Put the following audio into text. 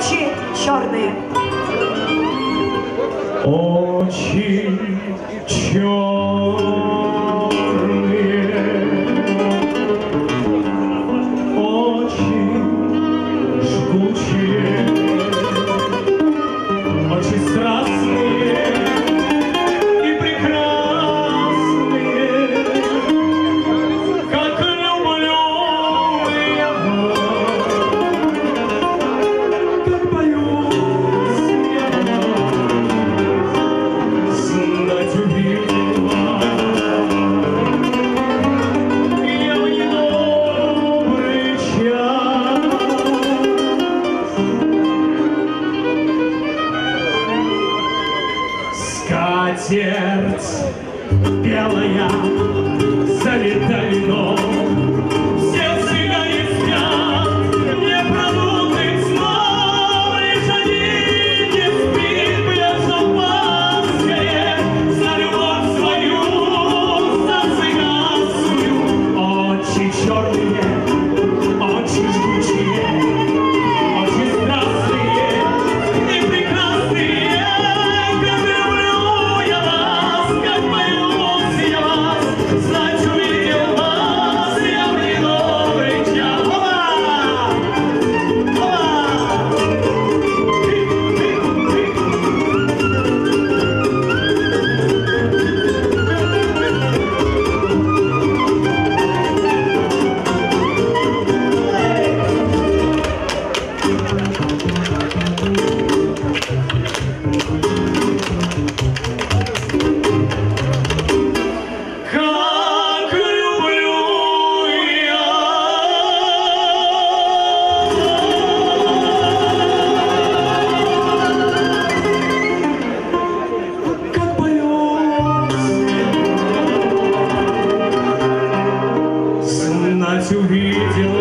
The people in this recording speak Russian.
очи черные. Очи Скатерть белая залита вином, увидела.